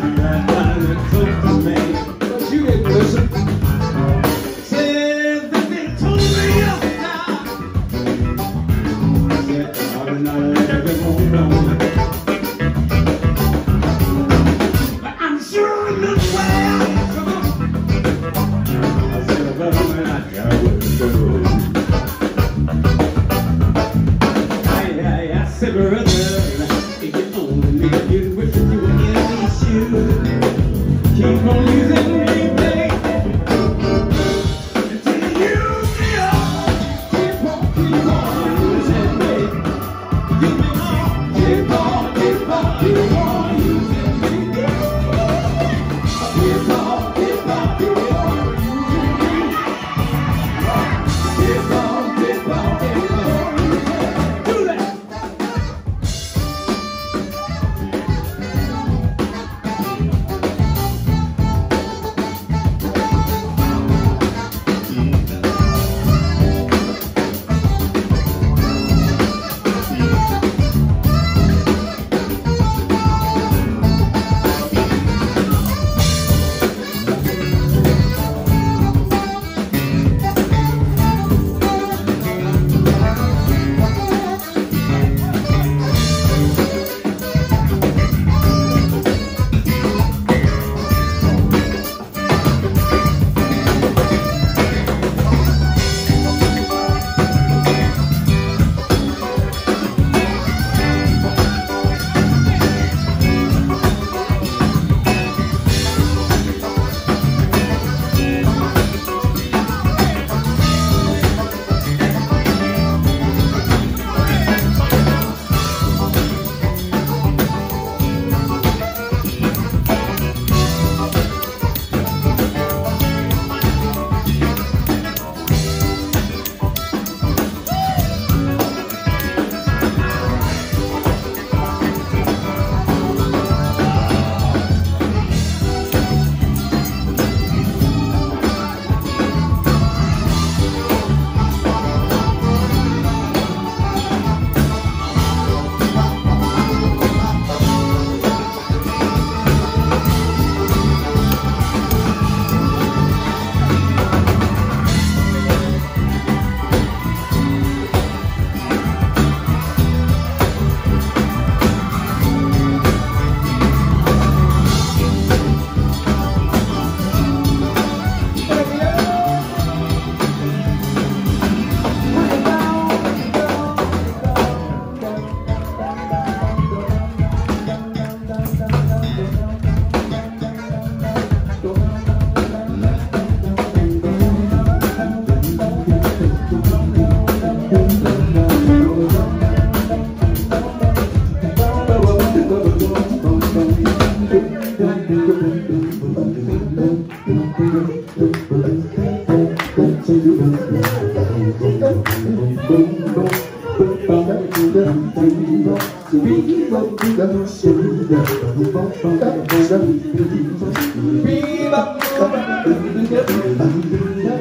tonight. Be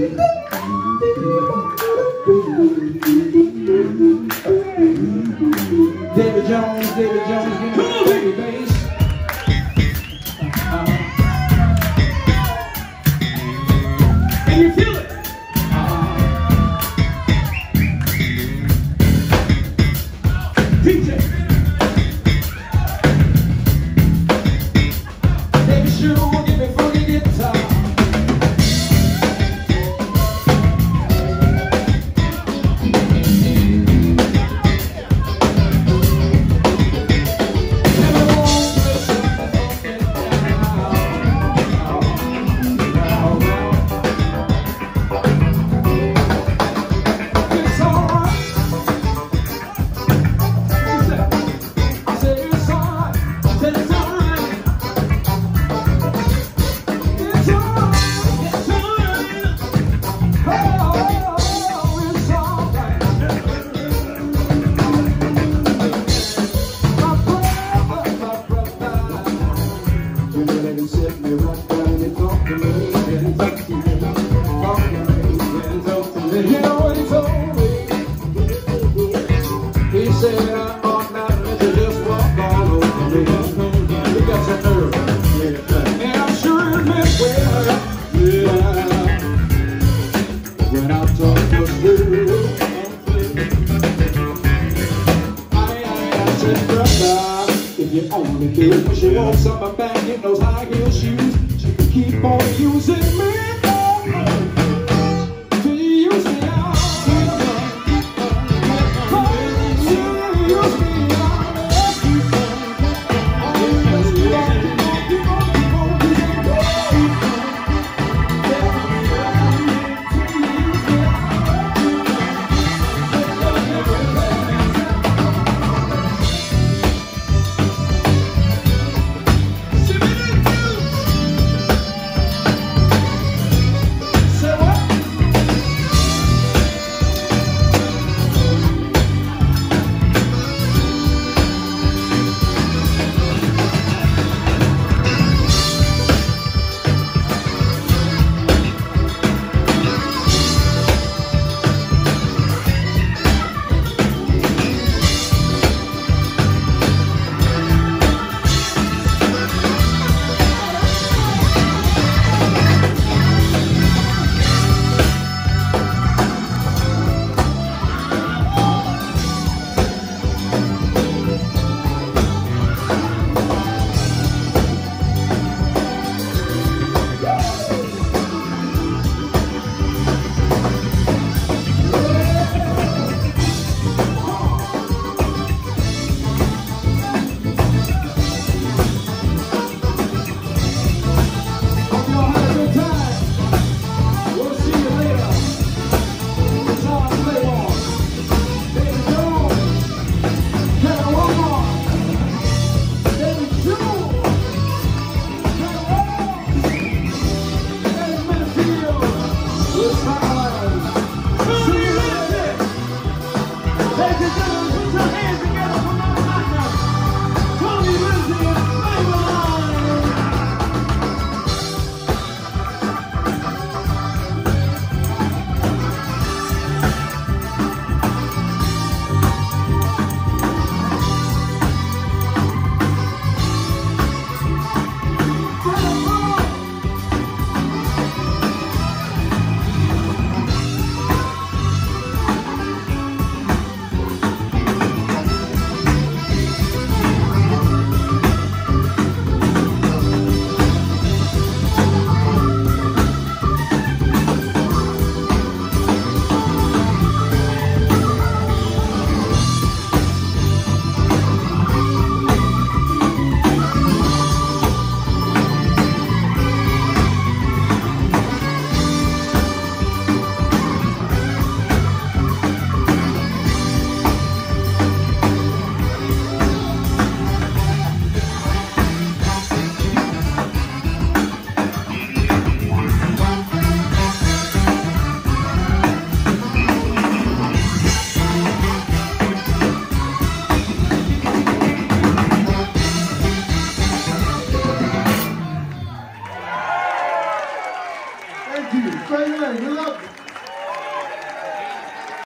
David Jones, David Jones, give me bass. Said, brother, if you only do what you want, something back in those high heel shoes. she can keep on using me.